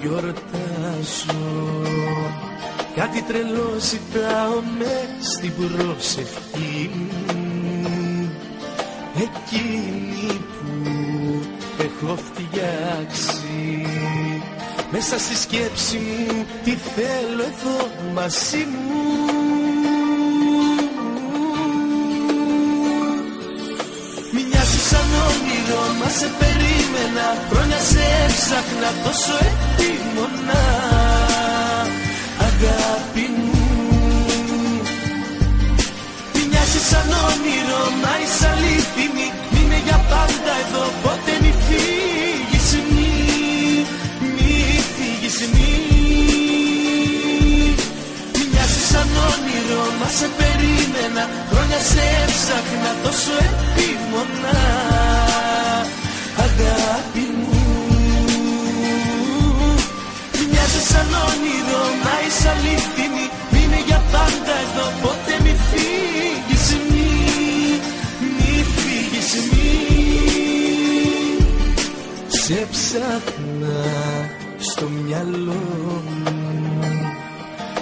γιορτάζω Κάτι τρελό ζητάω με στην προσευχή μου. Εκείνη που έχω φτιάξει Μέσα στη σκέψη μου τι θέλω εδώ μαζί μου. Μοιάζει σαν όνειρο μα σε περίμενα Χρόνια σε έψαχνα τόσο επίμονα Αγάπη μου. Μοιάζει σαν όνειρο μα είσαι αλήθινη Μείνε για πάντα εδώ ποτέ μη φύγεις μη. Μη φύγεις μη. Μοιάζει σαν όνειρο μα σε περίμενα. Χρόνια σε έψαχνα τόσο επίμονα Σε ψάχνα στο μυαλό μου.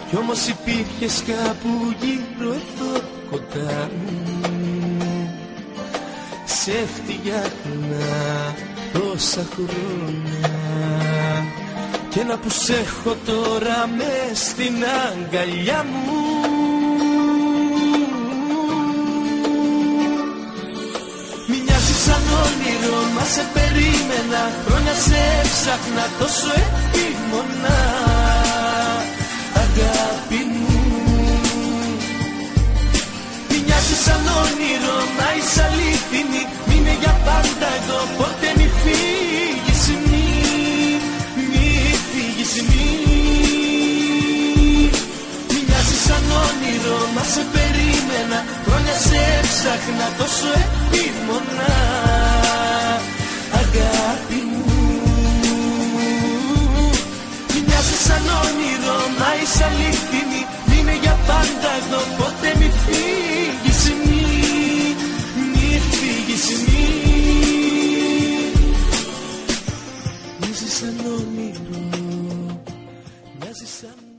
Κι όμως υπήρχες κάπου γύρω εδώ κοντά μου. Σε φτιάχνα τόσα χρόνια. Και να που σ' έχω τώρα μες στην αγκαλιά μου μα σε περίμενα Χρόνια σε έψαχνα τόσο επίμονα. Αγάπη μου Μοιάζει σαν όνειρο μα είσαι αλήθινη Μείνε για πάντα εδώ ποτέ μη φύγεις μη Μη φύγεις μη. Μοιάζει σαν όνειρο μα σε περίμενα Χρόνια σε έψαχνα τόσο επίμονα αγάπη μου. Μη μοιάζει σαν όνειρο να είσαι αλήθινη Είναι για πάντα εδώ ποτέ μη φύγεις μη. Μη φύγεις μη. Μοιάζει σαν όνειρο Μοιάζει σαν όνειρο